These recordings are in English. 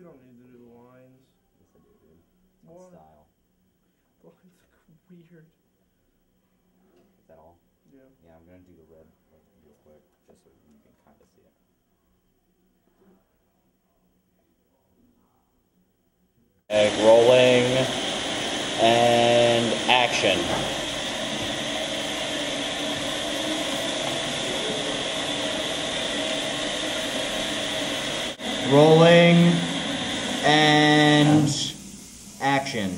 You don't need to do the lines. Yes, I do, dude. It's my Why? style. The lines look weird. Is that all? Yeah. Yeah, I'm gonna do the red like real quick, just so you can kind of see it. Egg rolling and action. Rolling and action.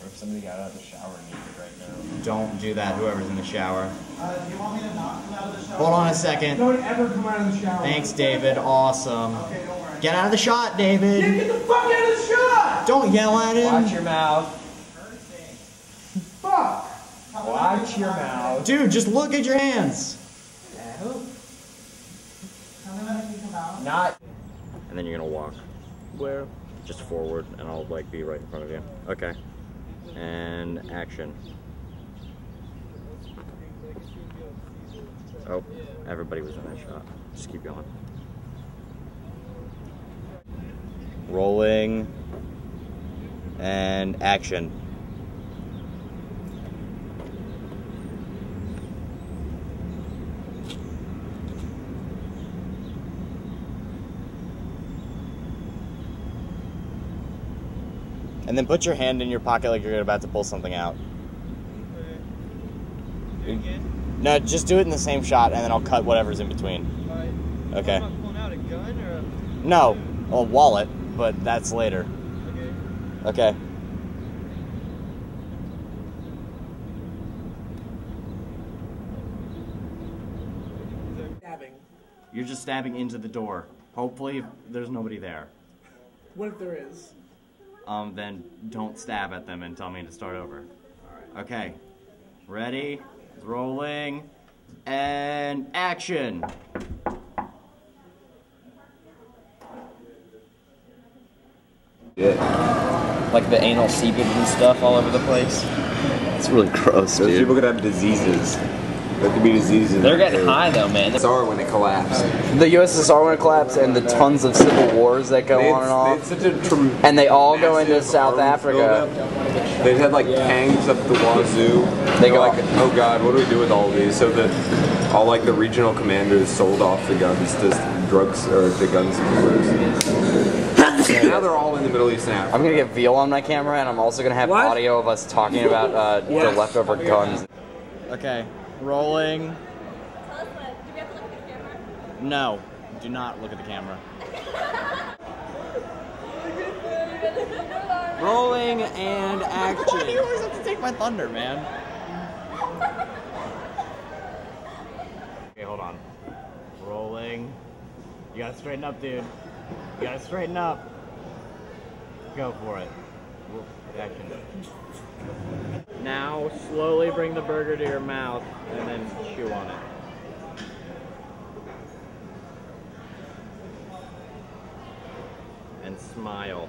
Or if somebody got out of the shower and needed right now. Don't do that, whoever's in the shower. Uh, do you want me to not come out of the shower? Hold on a second. Don't ever come out of the shower. Thanks, David. Awesome. Okay, don't worry. Get out of the shot, Yeah, David. get the fuck out of the shot! Don't yell at him. Watch him. your mouth. Fuck! Watch your mouth. Dude, just look at your hands. Tell me when I can come out. Not. And then you're gonna walk Where? just forward, and I'll like be right in front of you. Okay. And action. Oh, everybody was in that shot. Just keep going. Rolling. And action. And then put your hand in your pocket like you're about to pull something out. No, just do it in the same shot, and then I'll cut whatever's in between. Okay. pulling out a gun or a. No, a wallet, but that's later. Okay. Okay. Stabbing. You're just stabbing into the door. Hopefully, there's nobody there. What if there is? Um, then don't stab at them and tell me to start over. Okay. Ready? Rolling. And action. Yeah. Like the anal seepage and stuff all over the place. It's really gross, Those people could have diseases. There could be diseases. They're getting high though, man. Sorry when it collapsed. The USSR when it collapsed, and the tons of civil wars that go They had- on and they off, such a trem- and they all go into South Africa. buildup. They had like tanks up the wazoo. They They're go- like, oh god, what do we do with all these? So that all like the regional commanders sold off the guns to drugs or the guns dealers. now they're all in the Middle East now. I'm gonna get veal on my camera, and I'm also gonna have What? audio of us talking about uh, the leftover guns. Okay. Rolling. Tell us what. Do we have to look at the camera? No. Do not look at the camera. Rolling and action. you always have to take my thunder, man. Okay, hold on. Rolling. You gotta straighten up, dude. You gotta straighten up. Go for it. Action. Now, slowly bring the burger to your mouth and then chew on it. And smile.